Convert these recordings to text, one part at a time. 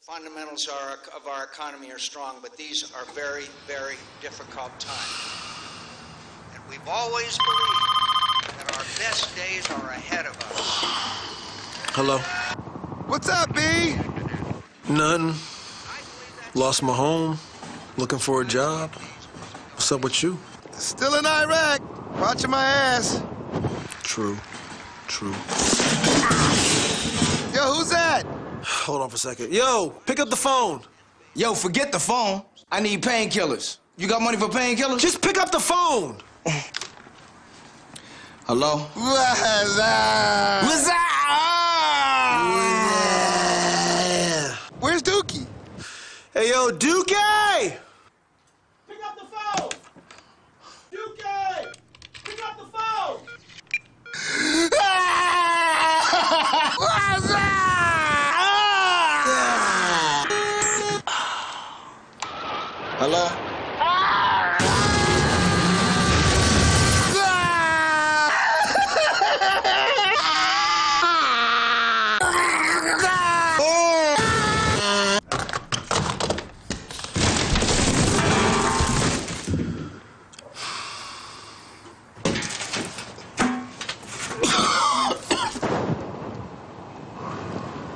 fundamentals are, of our economy are strong, but these are very, very difficult times. And we've always believed that our best days are ahead of us. Hello? What's up, B? None. Lost my home. Looking for a job. What's up with you? Still in Iraq. Watching my ass. True. True. Yo, who's that? Hold on for a second. Yo, pick up the phone. Yo, forget the phone. I need painkillers. You got money for painkillers? Just pick up the phone. Hello? What's up? What's up? Yeah. Where's Dookie? Hey, yo, Dookie! Pick up the phone! Dookie! Pick up the phone! What's up? Hello?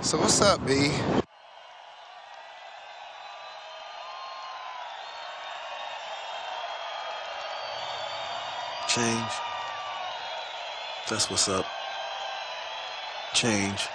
So what's up, B? Change. That's what's up. Change.